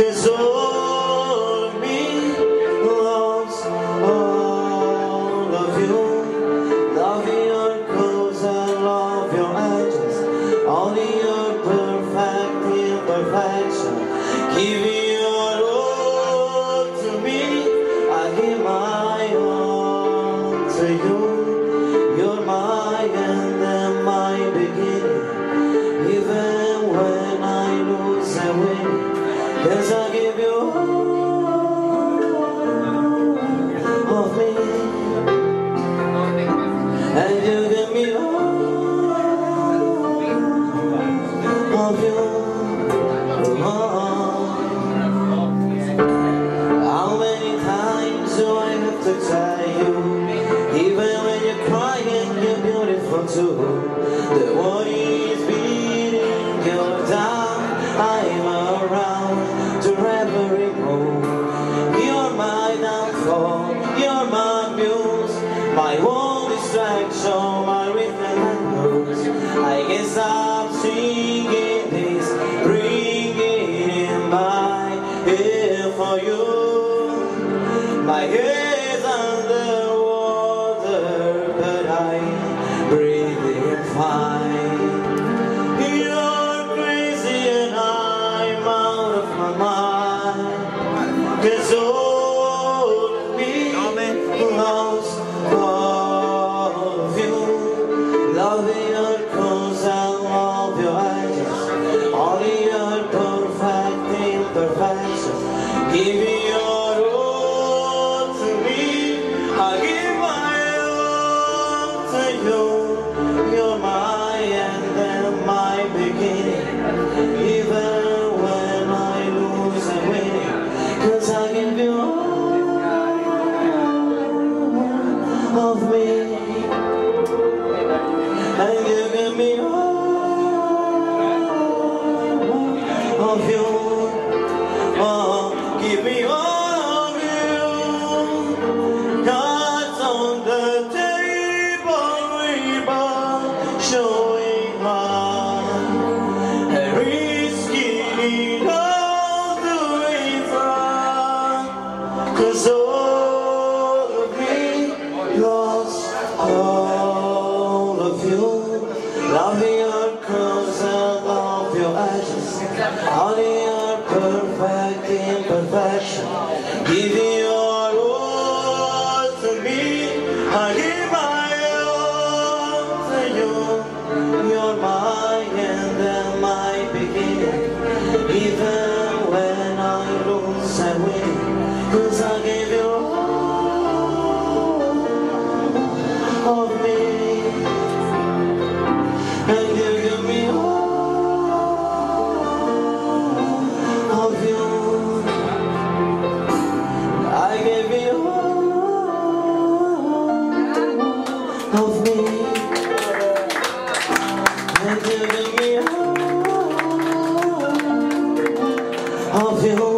Cause all of me loves all of you. Love your love your edges All your perfect Give your all to me. I give my all to you. Cause I give you all of me. And you give me all of you. How many times do I have to tell you? Even when you're crying you're beautiful too. The way I guess I'm singing this Bringing for you. My But I'm fine. You're crazy and I'm out of my mind. Amen. of me. You're giving me all of you.